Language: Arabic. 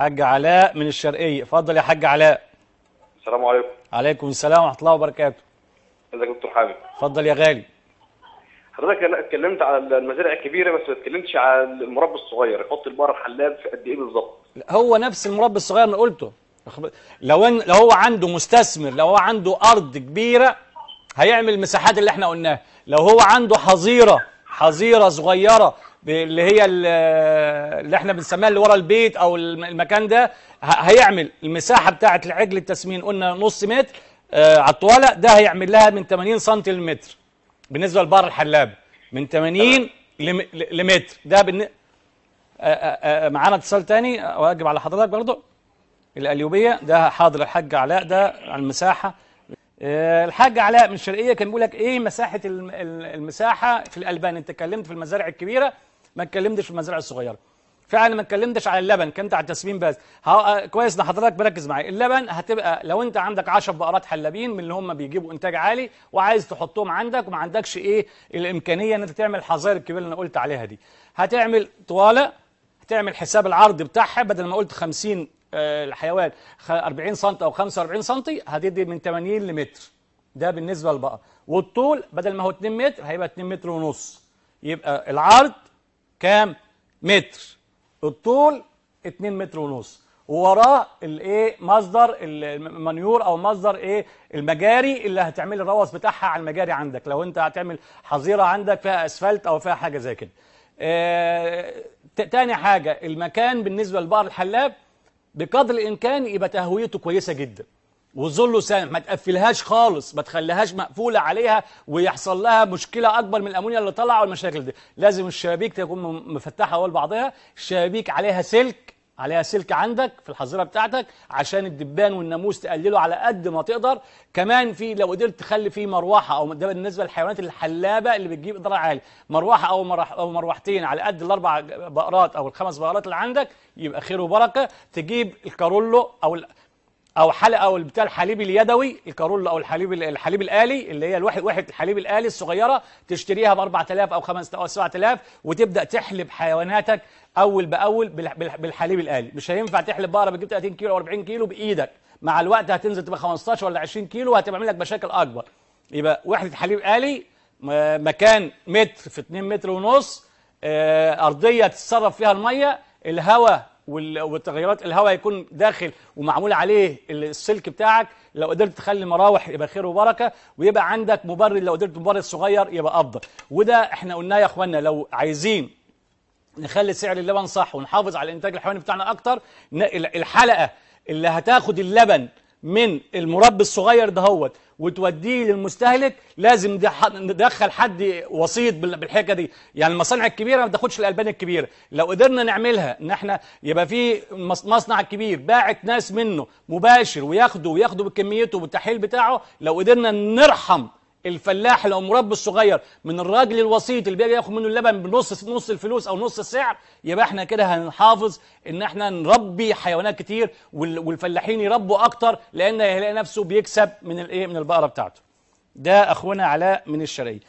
حاج علاء من الشرقية. اتفضل يا حاج علاء. السلام عليكم. عليكم السلام ورحمة الله وبركاته. ازيك يا دكتور حامد اتفضل يا غالي. حضرتك أنا اتكلمت على المزارع الكبيرة بس ما اتكلمتش على المربى الصغير. يحط البقره الحلاب في قد إيه بالظبط؟ هو نفس المربى الصغير اللي قلته. لو إن لو هو عنده مستثمر لو هو عنده أرض كبيرة هيعمل المساحات اللي إحنا قلناها. لو هو عنده حظيرة حظيرة صغيرة اللي هي ال- اللي إحنا بنسميها اللي ورا البيت أو الم- المكان ده هيعمل المساحة بتاعه العجل التسمين. قلنا نص متر آه على الطوالة ده هيعمل لها من 80 سم للمتر بالنسبة لبار الحلاب من 80 لم- ل- لمتر. ده بالن... آه، آه، معانا اتصال تاني واجب على حضرتك برضه القليوبيه ده حاضر الحاج علاء ده على المساحه الحاج علاء من الشرقية كان بيقول لك إيه مساحة الم- ال- المساحة في الألبان؟ أنت اتكلمت في المزارع الكبيرة ما اتكلمتش في المزارع الصغيرة. فعلا ما اتكلمتش على اللبن كنت على التسمين بس. ها- آه، كويس إن حضرتك مركز معايا. اللبن هتبقى لو أنت عندك 10 بقرات حلابين من اللي هم بيجيبوا إنتاج عالي وعايز تحطهم عندك وما عندكش إيه الإمكانية إن أنت تعمل الحظائر الكبيره اللي أنا قلت عليها دي. هتعمل طوالة هتعمل حساب العرض بتاعها بدل ما قلت 50 آه، الحيوان خ- 40 سم أو 45 سم هتدي من 80 لمتر. ده بالنسبة للبقر والطول بدل ما هو 2 متر هيبقى 2 متر ونص. يبقى العرض كام متر؟ الطول 2 متر ونص. ووراه الايه؟ مصدر المنيور أو مصدر إيه؟ المجاري اللي هتعمل الروث بتاعها على المجاري عندك. لو انت هتعمل حظيرة عندك فيها اسفلت أو فيها حاجة زي كده. آه، تاني حاجة المكان بالنسبة لبقر الحلاب بقدر الإمكان يبقى تهويته كويسة جدا. وظله سامح ما تقفلهاش خالص ما تخليهاش مقفولة عليها ويحصل لها مشكلة أكبر من الأمونيا اللي طالعة والمشاكل دي. لازم الشبابيك تكون م- مفتحة أول بعضها. الشبابيك عليها سلك عليها سلك عندك في الحظيرة بتاعتك عشان الدبان والناموس تقلله على قد ما تقدر. كمان في لو قدرت تخلي فيه مروحة أو ده بالنسبة للحيوانات الحلابة اللي بتجيب اضرار عالي. مروحة أو مرح أو مروحتين على قد الأربع بقرات أو الخمس بقرات اللي عندك يبقى خير وبركة. تجيب الكارولو أو أو حلقة أو بتاع الحليب اليدوي الكارول أو الحليب الحليب الآلي اللي هي الواحد واحد الحليب الآلي الصغيرة تشتريها ب 4000 أو 5000 أو 7000 وتبدأ تحلب حيواناتك أول بأول بال- بال- بالحليب الآلي. مش هينفع تحلب بقرة بتجيب 30 كيلو أو 40 كيلو بإيدك. مع الوقت هتنزل تبقى 15 ولا 20 كيلو وهتبقى لك مشاكل أكبر. يبقى وحده حليب آلي مكان متر في 2 متر ونص آه، أرضية تتصرف فيها المية الهواء والتغيرات الهواء يكون داخل ومعمول عليه السلك بتاعك لو قدرت تخلي مراوح يبقى خير وبركة ويبقى عندك مبرد لو قدرت مبرد صغير يبقى أفضل. وده إحنا قلناه يا اخوانا لو عايزين نخلي سعر اللبن صح ونحافظ على الانتاج الحيواني بتاعنا أكتر الحلقة اللي هتاخد اللبن من المربي الصغير دهوت وتوديه للمستهلك لازم ندخل حد وسيط بال- بالحكايه دي. يعني المصانع الكبيرة ما بتاخدش الألبان الكبيرة. لو قدرنا نعملها إن إحنا يبقى في مص- مصنع كبير باعت ناس منه مباشر وياخدوا وياخدوا بكميته بالتحليل بتاعه لو قدرنا نرحم الفلاح لو مربي الصغير من الراجل الوسيط اللي بيجي ياخد منه اللبن بنص نص الفلوس أو نص السعر يبقى إحنا كده هنحافظ إن إحنا نربي حيوانات كتير وال- والفلاحين يربوا أكتر لأن هيلاقي نفسه بيكسب من الإيه؟ من البقرة بتاعته. ده أخونا علاء من الشرقية.